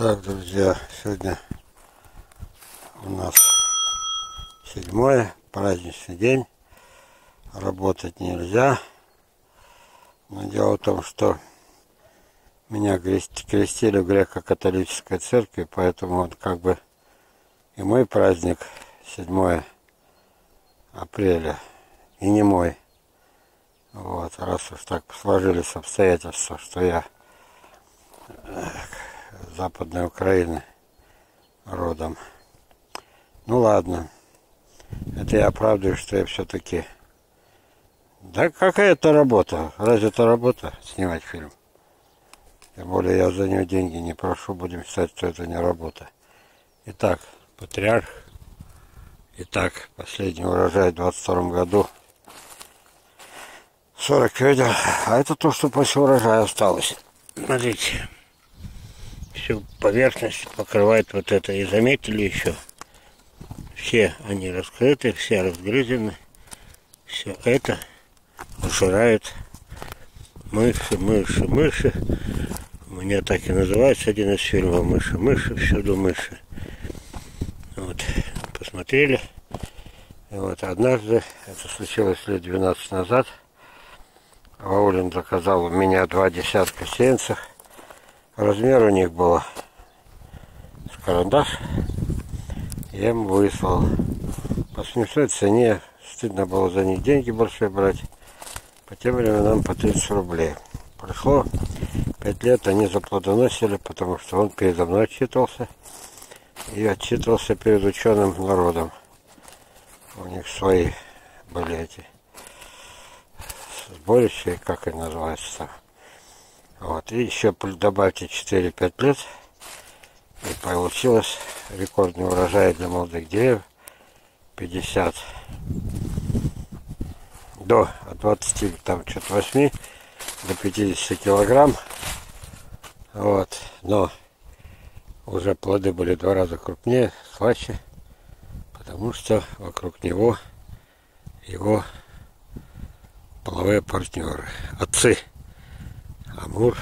Так, друзья, сегодня у нас седьмое, праздничный день. Работать нельзя. Но дело в том, что меня крестили в греко-католической церкви, поэтому вот как бы и мой праздник 7 апреля, и не мой. Вот, раз уж так сложились обстоятельства, что я Западной Украины родом. Ну ладно. Это я оправдываю, что я все-таки... Да какая это работа? Разве это работа снимать фильм? Тем более я за нее деньги не прошу, будем считать, что это не работа. Итак, патриарх. Итак, последний урожай в 22 году. 40 ведер. А это то, что после урожая осталось. Смотрите всю поверхность покрывает вот это. И заметили еще, все они раскрыты, все разгрызены. Все это пожирает мыши, мыши, мыши. У меня так и называется один из фильмов «Мыши, мыши, всюду мыши». Вот, посмотрели. И вот однажды, это случилось лет 12 назад, Ваулин заказал у меня два десятка сеянцев – размер у них был с карандаш. Я ему выслал. По смешной цене. Стыдно было за них деньги большие брать. По тем временам по 30 рублей. Прошло 5 лет, они заплодоносили, потому что он передо мной отчитывался. И отчитывался перед ученым народом. У них свои были эти сборища, как они называются вот, и еще добавьте 4-5 лет, и получилось рекордный урожай для молодых деревьев 50 до от 20 там что-то 8 до 50 килограмм. Вот но уже плоды были два раза крупнее слаще потому что вокруг него его половые партнеры отцы Амур,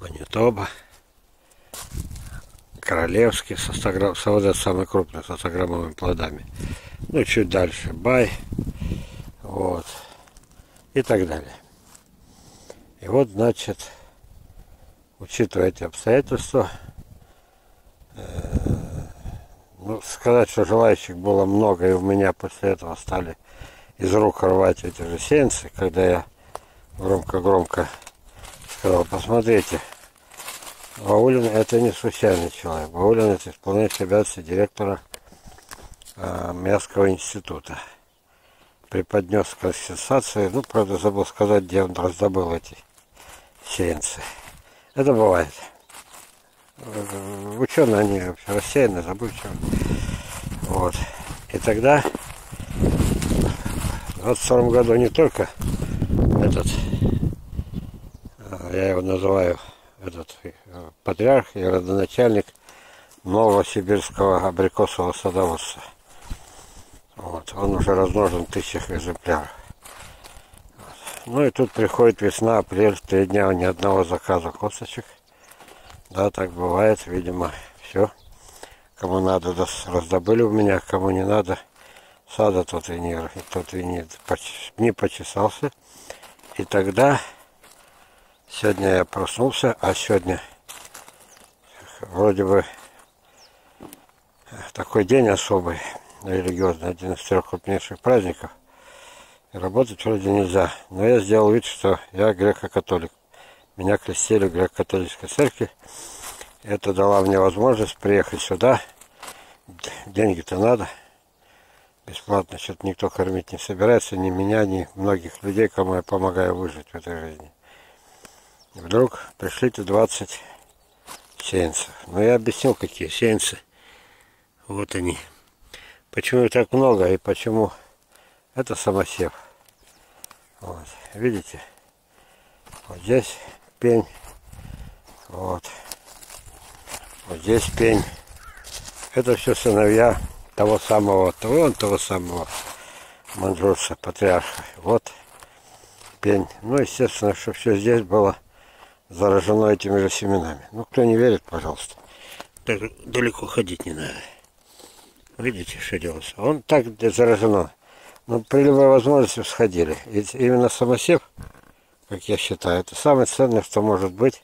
Манитоба, Королевский со 100 грамм, вот самый крупный, со 100 граммовыми плодами. Ну, чуть дальше Бай, вот, и так далее. И вот, значит, учитывая эти обстоятельства, э, ну, сказать, что желающих было много, и у меня после этого стали из рук рвать эти же сеянцы, когда я громко-громко сказал, посмотрите, Ваулин это не случайный человек. Ваулин это исполняющий обязанности директора э, Мясского института. Преподнес консенсации, ну, правда, забыл сказать, где он раздобыл эти сеянцы. Это бывает. Ученые, они вообще рассеяны, забывчивы. Вот. И тогда в 22 году не только этот я его называю этот э, патриарх и родоначальник Новосибирского абрикосового садоводства. Вот, он уже размножен в тысячах экземпляров. Ну и тут приходит весна, апрель, три дня ни одного заказа косточек. Да, так бывает, видимо, все. Кому надо, раздобыли у меня, кому не надо, сада тот и не, тот и не, не почесался. И тогда Сегодня я проснулся, а сегодня вроде бы такой день особый, религиозный, один из трех крупнейших праздников. И работать вроде нельзя. Но я сделал вид, что я греко-католик. Меня крестили в греко-католической церкви. Это дало мне возможность приехать сюда. Деньги-то надо. Бесплатно что-то никто кормить не собирается. Ни меня, ни многих людей, кому я помогаю выжить в этой жизни. И вдруг пришлите 20 сеянцев. Но я объяснил, какие сеянцы. Вот они. Почему их так много и почему это самосев. Вот. Видите? Вот здесь пень. Вот. Вот здесь пень. Это все сыновья того самого, того, того самого манжурса, патриарха. Вот пень. Ну, естественно, что все здесь было заражено этими же семенами. Ну, кто не верит, пожалуйста. Так далеко ходить не надо. Видите, что делается? Он так заражено. Но при любой возможности сходили. Ведь именно самосев, как я считаю, это самое ценное, что может быть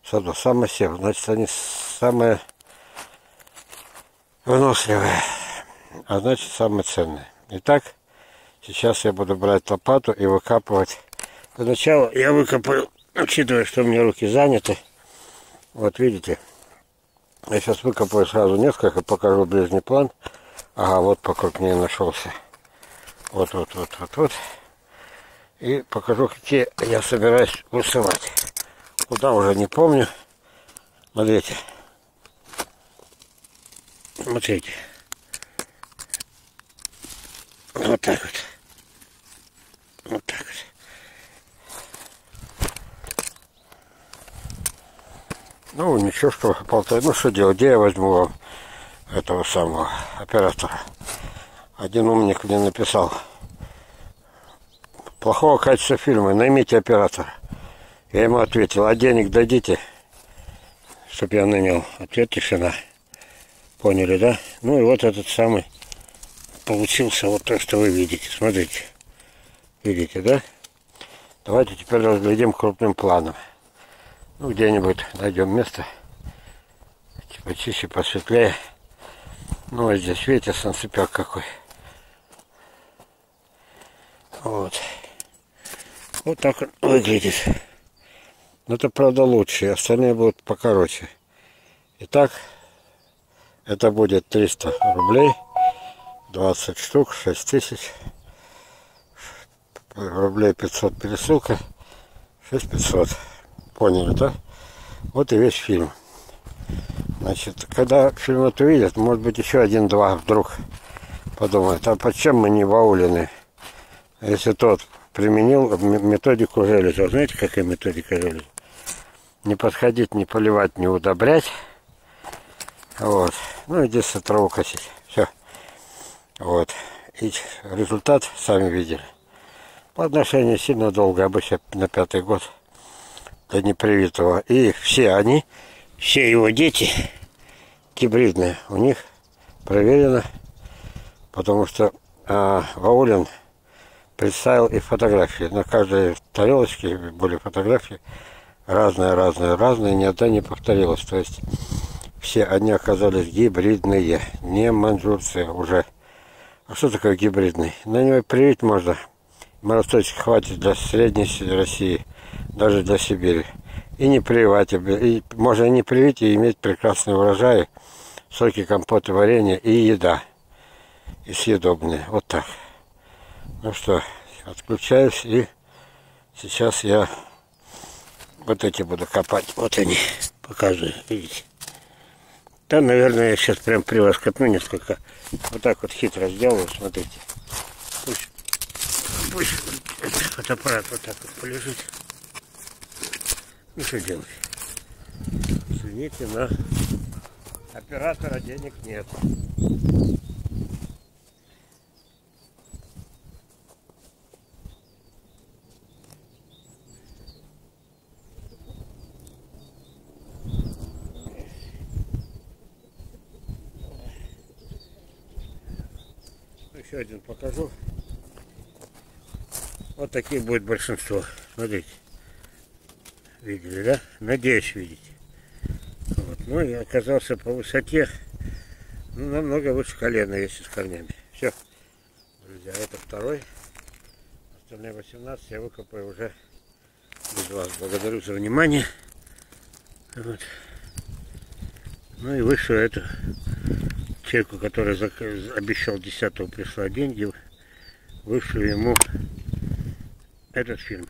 в саду. Самосев. Значит, они самые выносливые. А значит, самые ценные. Итак, сейчас я буду брать лопату и выкапывать. Для начала я выкопаю, учитывая, что у меня руки заняты. Вот видите, я сейчас выкопаю сразу несколько, покажу ближний план. Ага, вот покрупнее нашелся. Вот, вот, вот, вот, вот. И покажу, какие я собираюсь высылать. Куда уже не помню. Смотрите. Смотрите. Вот так вот. Вот так вот. Ну, ничего, что полторы. Ну, что делать? Где я возьму вам этого самого оператора? Один умник мне написал. Плохого качества фильма, наймите оператора. Я ему ответил, а денег дадите, чтоб я нанял. Ответ тишина. Поняли, да? Ну и вот этот самый получился вот то, что вы видите. Смотрите. Видите, да? Давайте теперь разглядим крупным планом. Ну, где-нибудь найдем место. Почище, посветлее. Ну, вот здесь, видите, солнцепек какой. Вот. Вот так он выглядит. Но это, правда, лучше. Остальные будут покороче. Итак, это будет 300 рублей. 20 штук, 6 тысяч. Рублей 500 пересылка. 6500. Поняли, да? Вот и весь фильм. Значит, когда фильм это увидят, может быть еще один-два вдруг подумают, а почему мы не ваулины? Если тот применил методику железа, знаете, какая методика железа? Не подходить, не поливать, не удобрять. Вот. Ну, единственное, траву косить. Все. Вот. И результат сами видели. Плодоношение сильно долго, обычно на пятый год до непривитого. И все они, все его дети гибридные. У них проверено, потому что а, Ваулин представил и фотографии. На каждой тарелочке были фотографии разные, разные, разные, ни одна не повторилась. То есть все они оказались гибридные, не манжурцы уже. А что такое гибридный? На него привить можно. Морозточек хватит для средней России даже для Сибири. И не прививать, и можно не привить и иметь прекрасные урожаи, соки, компоты, варенье и еда. И съедобные. Вот так. Ну что, отключаюсь и сейчас я вот эти буду копать. Вот они, показываю, видите. Да, наверное, я сейчас прям при вас копну несколько. Вот так вот хитро сделаю, смотрите. Пусть, пусть фотоаппарат вот так вот полежит. Ну что делать? Извините, но оператора денег нет. Еще один покажу. Вот такие будет большинство. Смотрите. Видели, да? Надеюсь, видите. Вот. Ну и оказался по высоте ну, намного выше колена, если с корнями. Все. Друзья, это второй. Остальные 18 я выкопаю уже без вас. Благодарю за внимание. Вот. Ну и выше эту человеку, который обещал 10 прислать деньги, вышлю ему этот фильм.